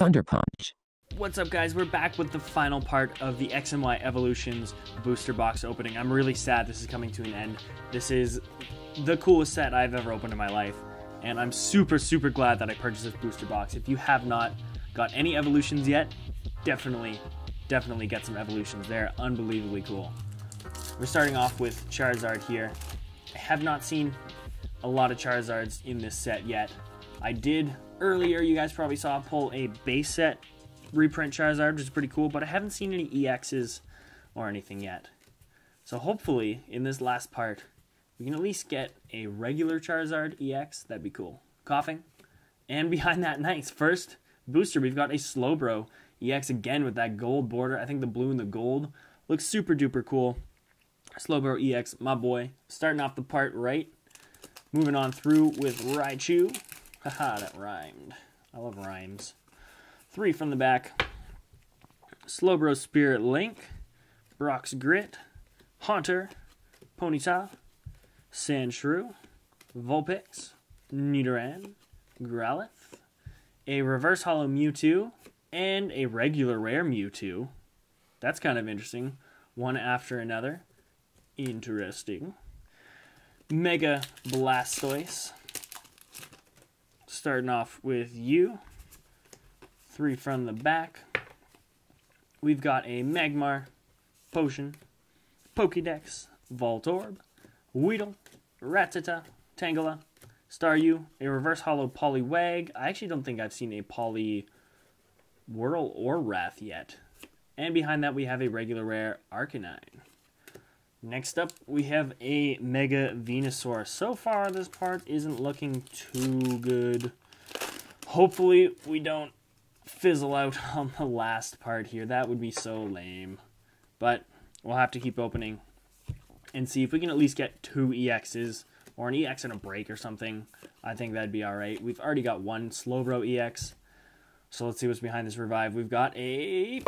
Thunder Punch. What's up guys, we're back with the final part of the X and Y Evolutions booster box opening. I'm really sad this is coming to an end. This is the coolest set I've ever opened in my life, and I'm super, super glad that I purchased this booster box. If you have not got any evolutions yet, definitely, definitely get some evolutions. They're unbelievably cool. We're starting off with Charizard here. I have not seen a lot of Charizards in this set yet. I did earlier, you guys probably saw pull a base set reprint Charizard, which is pretty cool, but I haven't seen any EXs or anything yet. So hopefully, in this last part, we can at least get a regular Charizard EX. That'd be cool. Coughing. And behind that, nice. First booster, we've got a Slowbro EX again with that gold border. I think the blue and the gold looks super duper cool. Slowbro EX, my boy. Starting off the part right. Moving on through with Raichu. Haha, that rhymed. I love rhymes. Three from the back. Slowbro Spirit Link. Brock's Grit. Haunter. Ponyta. Sandshrew. Vulpix. Nidoran. Growlithe. A Reverse Holo Mewtwo. And a regular rare Mewtwo. That's kind of interesting. One after another. Interesting. Mega Blastoise. Starting off with you three from the back. We've got a Magmar, Potion, Pokédex, Voltorb, Weedle, Rattata, Tangela, Staryu, a Reverse Holo Poliwag. I actually don't think I've seen a Poly Whirl or Wrath yet. And behind that we have a regular rare Arcanine. Next up, we have a Mega Venusaur. So far, this part isn't looking too good. Hopefully, we don't fizzle out on the last part here. That would be so lame. But we'll have to keep opening and see if we can at least get two EXs or an EX and a break or something. I think that'd be alright. We've already got one Slowbro EX. So let's see what's behind this revive. We've got a...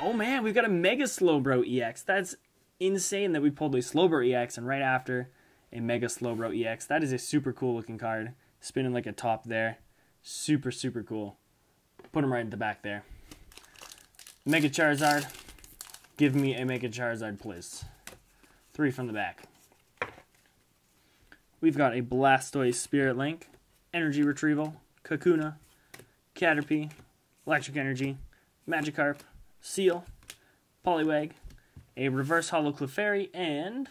Oh man, we've got a Mega Slowbro EX. That's insane that we pulled a Slowbro EX and right after a Mega Slowbro EX. That is a super cool looking card. Spinning like a top there. Super, super cool. Put him right in the back there. Mega Charizard. Give me a Mega Charizard, please. Three from the back. We've got a Blastoise Spirit Link, Energy Retrieval, Kakuna, Caterpie, Electric Energy, Magikarp, Seel, Poliwag, a Reverse Holo Clefairy, and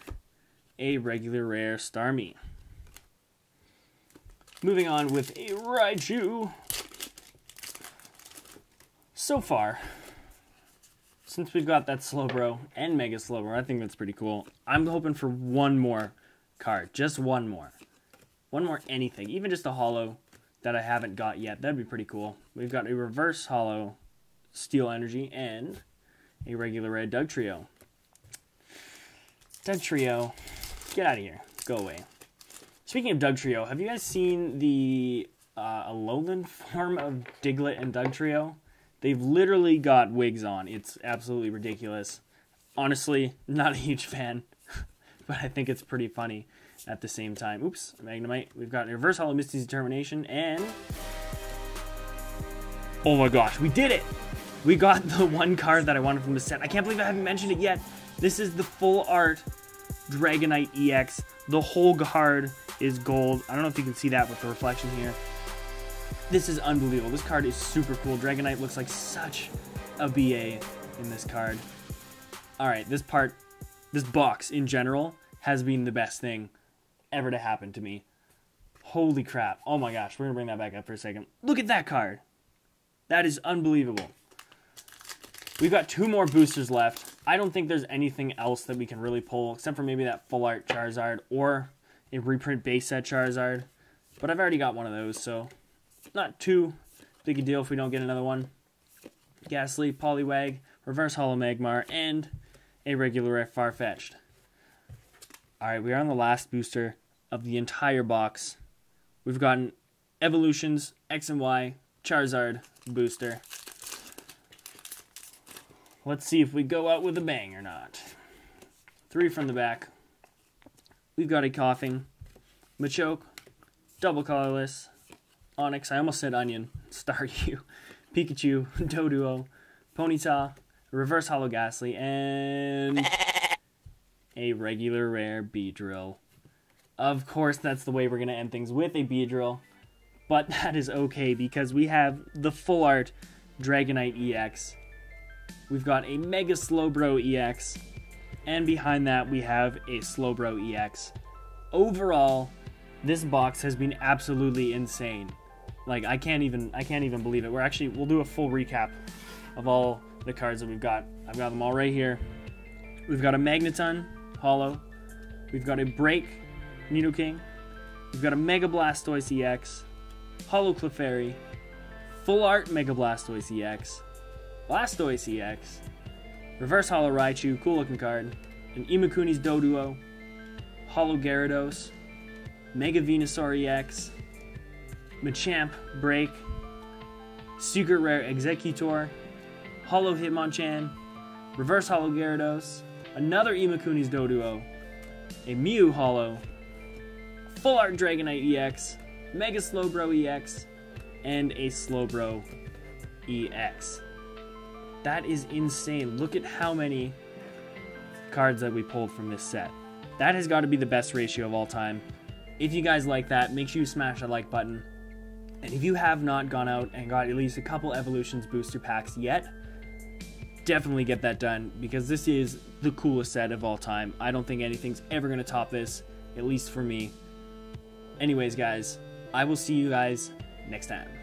a regular rare Starmie. Moving on with a Raichu so far, since we've got that Slowbro and Mega Slowbro, I think that's pretty cool. I'm hoping for one more card. Just one more. One more anything. Even just a holo that I haven't got yet. That'd be pretty cool. We've got a reverse holo Steel Energy and a regular red Dugtrio. Dugtrio, get out of here. Go away. Speaking of Dugtrio, have you guys seen the uh, Alolan form of Diglett and Dugtrio? They've literally got wigs on. It's absolutely ridiculous. Honestly, not a huge fan, but I think it's pretty funny at the same time. Oops, Magnemite. We've got Reverse Holo Misty's Determination, and... Oh my gosh, we did it! We got the one card that I wanted from the set. I can't believe I haven't mentioned it yet. This is the full art Dragonite EX. The whole card is gold. I don't know if you can see that with the reflection here. This is unbelievable. This card is super cool. Dragonite looks like such a BA in this card. Alright, this part, this box in general, has been the best thing ever to happen to me. Holy crap. Oh my gosh, we're going to bring that back up for a second. Look at that card. That is unbelievable. We've got two more boosters left. I don't think there's anything else that we can really pull, except for maybe that full art Charizard or a reprint base set Charizard. But I've already got one of those, so not too big a deal if we don't get another one. Gastly, Poliwag, Reverse Holo Magmar, and a regular Farfetch'd. Alright, we are on the last booster of the entire box. We've gotten Evolutions, X and Y, Charizard booster. Let's see if we go out with a bang or not. Three from the back. We've got a coughing. Machoke, Double Colorless, Onix, I almost said Onion, Staryu, Pikachu, Doduo, Ponyta, Reverse Holo Gastly, and a regular rare Beedrill. Of course, that's the way we're going to end things with a Beedrill, but that is okay because we have the full art Dragonite EX. We've got a Mega Slowbro EX, and behind that we have a Slowbro EX. Overall, this box has been absolutely insane. Like I can't even I can't even believe it. We're actually we'll do a full recap of all the cards that we've got. I've got them all right here. We've got a Magneton Holo. We've got a Break Nidoking. We've got a Mega Blastoise EX, Holo Clefairy, Full Art Mega Blastoise EX, Blastoise EX, Reverse Holo Raichu, cool looking card, an Imakuni's Doduo, Holo Gyarados, Mega Venusaur EX, Machamp Break, Secret Rare Exeggutor, Holo Hitmonchan, Reverse Holo Gyarados, another Imakuni's Doduo, a Mew Holo, Full Art Dragonite EX, Mega Slowbro EX, and a Slowbro EX. That is insane. Look at how many cards that we pulled from this set. That has got to be the best ratio of all time. If you guys like that, make sure you smash that like button. And if you have not gone out and got at least a couple Evolutions booster packs yet, definitely get that done because this is the coolest set of all time. I don't think anything's ever going to top this, at least for me. Anyways, guys, I will see you guys next time.